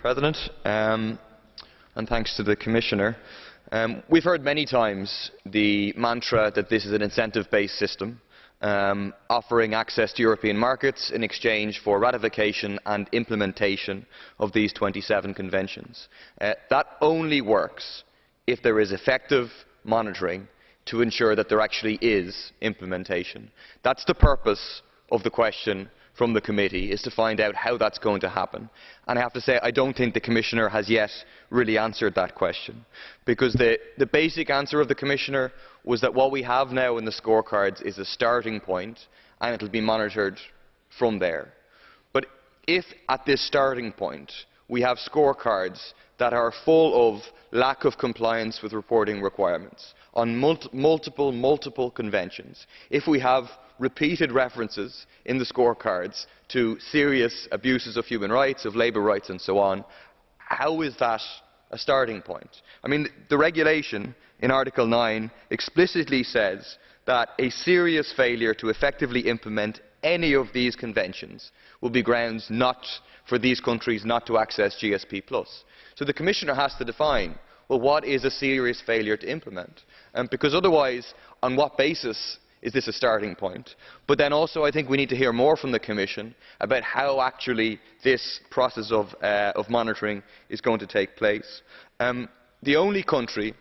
President, um, and thanks to the Commissioner. Um, we've heard many times the mantra that this is an incentive-based system, um, offering access to European markets in exchange for ratification and implementation of these 27 conventions. Uh, that only works if there is effective monitoring to ensure that there actually is implementation. That's the purpose of the question from the committee is to find out how that's going to happen. And I have to say, I don't think the Commissioner has yet really answered that question. Because the, the basic answer of the Commissioner was that what we have now in the scorecards is a starting point and it will be monitored from there. But if at this starting point we have scorecards that are full of lack of compliance with reporting requirements on multiple, multiple conventions, if we have repeated references in the scorecards to serious abuses of human rights, of labour rights and so on, how is that a starting point? I mean, the regulation in Article 9 explicitly says that a serious failure to effectively implement any of these conventions will be grounds not for these countries not to access GSP+. So the Commissioner has to define, well, what is a serious failure to implement? Um, because otherwise, on what basis is this a starting point? But then also I think we need to hear more from the Commission about how actually this process of, uh, of monitoring is going to take place. Um, the only country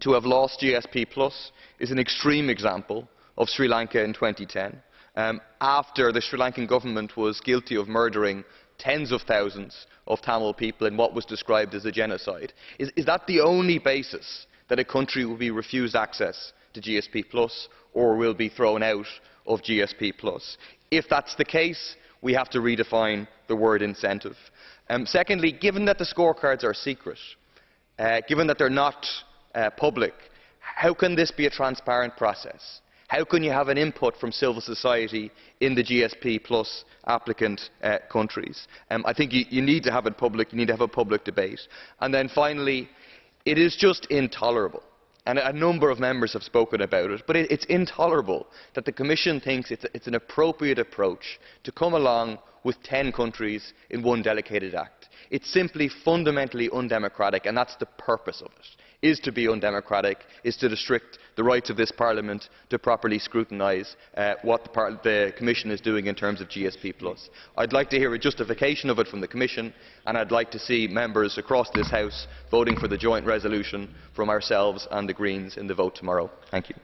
to have lost GSP Plus is an extreme example of Sri Lanka in 2010, um, after the Sri Lankan government was guilty of murdering tens of thousands of Tamil people in what was described as a genocide. Is, is that the only basis that a country will be refused access to GSP Plus or will be thrown out of GSP Plus? If that's the case, we have to redefine the word incentive. Um, secondly, given that the scorecards are secret, uh, given that they're not uh, public, how can this be a transparent process? How can you have an input from civil society in the GSP plus applicant uh, countries? Um, I think you, you, need to have it public, you need to have a public debate. And then finally, it is just intolerable. And a number of members have spoken about it, but it, it's intolerable that the Commission thinks it's, it's an appropriate approach to come along with 10 countries in one delegated act. It's simply fundamentally undemocratic, and that's the purpose of it is to be undemocratic, is to restrict the rights of this Parliament to properly scrutinise uh, what the, the, Commission is doing in terms of GSP+. I would like to hear a justification of it from the Commission and I would like to see members across this House voting for the joint resolution from ourselves and the Greens in the vote tomorrow. Thank you.